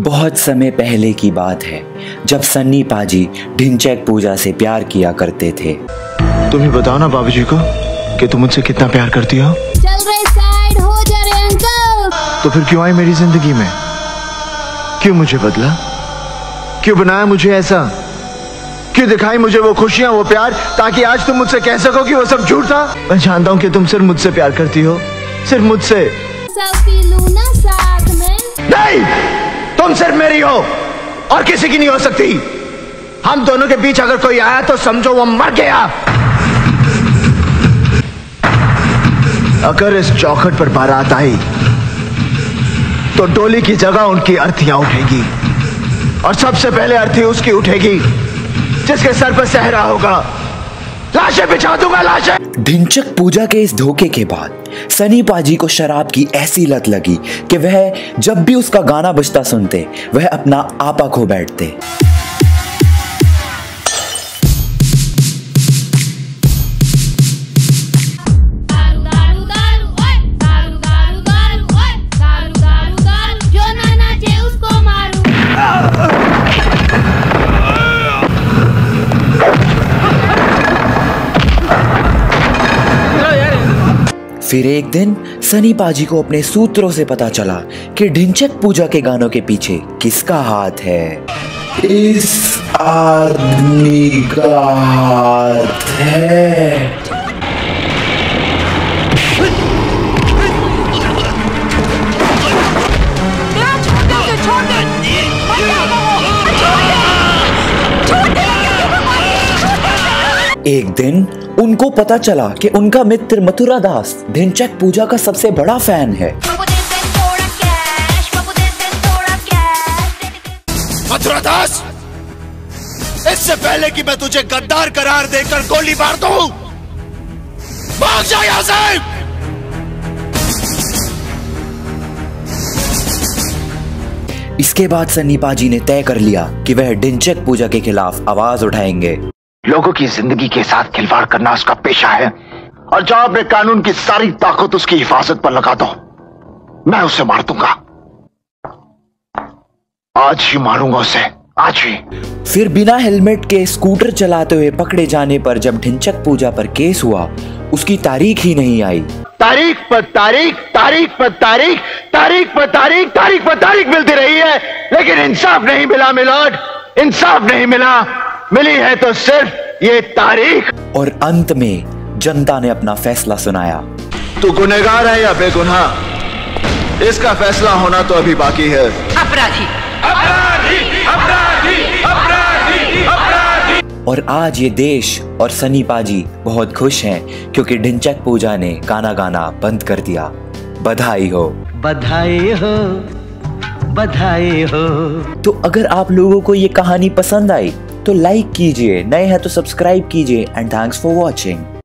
बहुत समय पहले की बात है जब सन्नी पाजी ढिंचैक पूजा से प्यार किया करते थे। तुम ही बताओ ना बाबूजी को कि तुम मुझसे कितना प्यार करती हो। चल रहे साइड हो जा रहे अंकल तो फिर क्यों आई मेरी ज़िंदगी में? क्यों मुझे बदला? क्यों बनाया मुझे ऐसा? क्यों दिखाई मुझे वो खुशियाँ वो प्यार ताकि आज तुम मुझसे कह सको कि वो सब झूठ था? मैं जानता हूँ कि तुम सिर्फ़ मुझसे प्यार करती हो सिर्फ़ मुझसे। सेल्फी लूना साथ में। नहीं! तुम सिर्फ़ मेरी हो और किसी की नहीं हो सकती। हम दोनों के बीच अगर कोई आया तो समझो वो मर गया। अगर इस चौखट पर बारात आई तो डोली की जगह उनकी अर्थियाँ उठेगी और सबसे पहले अर्थी उसकी उठेगी, जिसके सर पर सहरा होगा। लाशें बिछा दूँगा, लाशें। ढिंचक पूजा के इस धोखे के बाद, सनी पाजी को शराब की ऐसी लत लगी कि वह जब भी उसका गाना बजता सुनते, वह अपना आपा खो बैठते। फिर एक दिन, सनी पाजी को अपने सूत्रों से पता चला कि ढिंचक पूजा के गानों के पीछे किसका हाथ है। इस आदमी का हाथ है। एक दिन उनको पता चला कि उनका मित्र मथुरा दास ढिंचक पूजा का सबसे बड़ा फ़ैन है। मथुरा दास इससे पहले कि मैं तुझे गद्दार करार देकर गोली मार दूँ भाग जा यहाँ से। इसके बाद सन्नी पाजी ने तय कर लिया कि वह ढिंचक पूजा के खिलाफ आवाज़ उठाएँगे। लोगों की ज़िंदगी के साथ खिलवाड़ करना उसका पेशा है। और जब अपने कानून की सारी ताकत उसकी हिफाजत पर लगा दो। मैं उसे मार दूँगा। आज ही मारूँगा उसे। आज ही। फिर बिना हेलमेट के स्कूटर चलाते हुए पकड़े जाने पर जब ढिंचक पूजा पर केस हुआ उसकी तारीख ही नहीं आई। तारीख पर तारीख तारीख पर तारीख तारीख पर तारीख तारीख पर तारीख मिलती रही है। लेकिन इंसाफ नहीं मिला मिलोड इंसाफ नहीं मिला। मिली है तो सिर्फ़ ये तारीख। और अंत में जनता ने अपना फैसला सुनाया। तू गुनेगार है या बेगुनाह? इसका फैसला होना तो अभी बाकी है। अपराधी। अपराधी अपराधी अपराधी अपराधी। और आज ये देश और सनी पाजी बहुत खुश हैं क्योंकि ढिंचक पूजा ने गाना गाना बंद कर दिया। बधाई हो। बधाई हो बधाई हो। तो अगर आप लोगों को ये कहानी पसंद आई तो लाइक कीजिए नए हैं तो सब्सक्राइब कीजिए एंड थैंक्स फॉर वॉचिंग